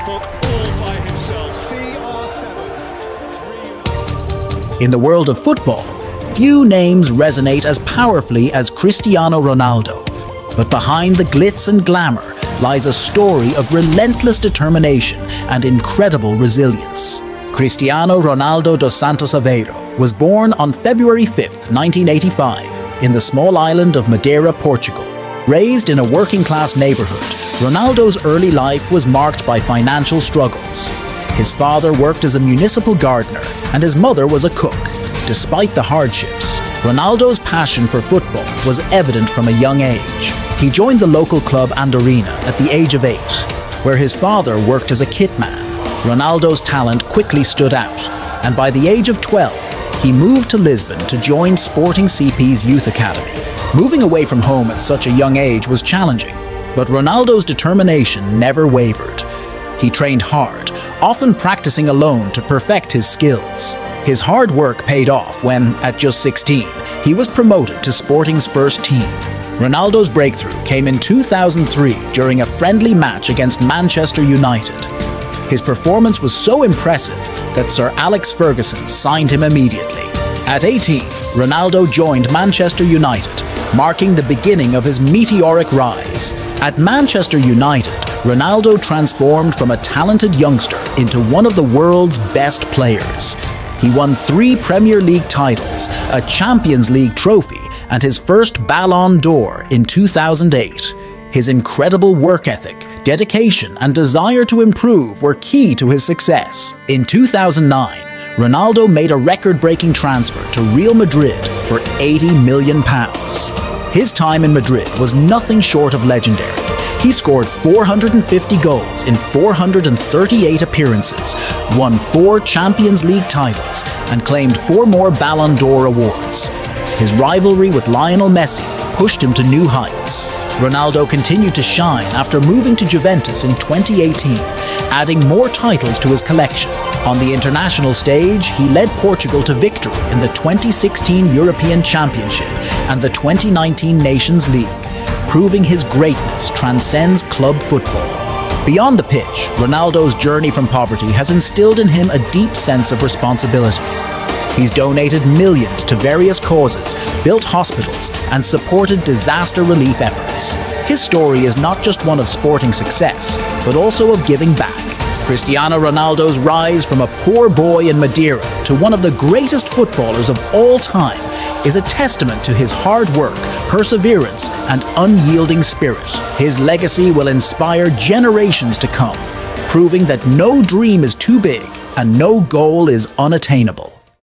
book all by himself. CR7. In the world of football, few names resonate as powerfully as Cristiano Ronaldo. But behind the glitz and glamour lies a story of relentless determination and incredible resilience. Cristiano Ronaldo dos Santos Aveiro was born on February 5, 1985, in the small island of Madeira, Portugal. Raised in a working class neighborhood, Ronaldo's early life was marked by financial struggles. His father worked as a municipal gardener and his mother was a cook. Despite the hardships, Ronaldo's passion for football was evident from a young age. He joined the local club Andorinha at the age of eight, where his father worked as a kitman. Ronaldo's talent quickly stood out, and by the age of 12, he moved to Lisbon to join Sporting CP's youth academy. Moving away from home at such a young age was challenging, but Ronaldo's determination never wavered. He trained hard, often practicing alone to perfect his skills. His hard work paid off when, at just 16, he was promoted to Sporting's first team. Ronaldo's breakthrough came in 2003 during a friendly match against Manchester United. His performance was so impressive that Sir Alex Ferguson signed him immediately. At 18, Ronaldo joined Manchester United, marking the beginning of his meteoric rise. At Manchester United, Ronaldo transformed from a talented youngster into one of the world's best players. He won three Premier League titles, a Champions League trophy, and his first Ballon d'Or in 2008. His incredible work ethic, dedication, and desire to improve were key to his success. In 2009, Ronaldo made a record-breaking transfer to Real Madrid for 80 million pounds. His time in Madrid was nothing short of legendary. He scored 450 goals in 438 appearances, won four Champions League titles, and claimed four more Ballon d'Or awards. His rivalry with Lionel Messi pushed him to new heights. Ronaldo continued to shine after moving to Juventus in 2018, adding more titles to his collection. On the international stage, he led Portugal to victory in the 2016 European Championship and the 2019 Nations League, proving his greatness transcends club football. Beyond the pitch, Ronaldo's journey from poverty has instilled in him a deep sense of responsibility. He's donated millions to various causes, built hospitals, and supported disaster relief efforts. His story is not just one of sporting success, but also of giving back. Cristiano Ronaldo's rise from a poor boy in Madeira to one of the greatest footballers of all time is a testament to his hard work, perseverance, and unyielding spirit. His legacy will inspire generations to come, proving that no dream is too big and no goal is unattainable.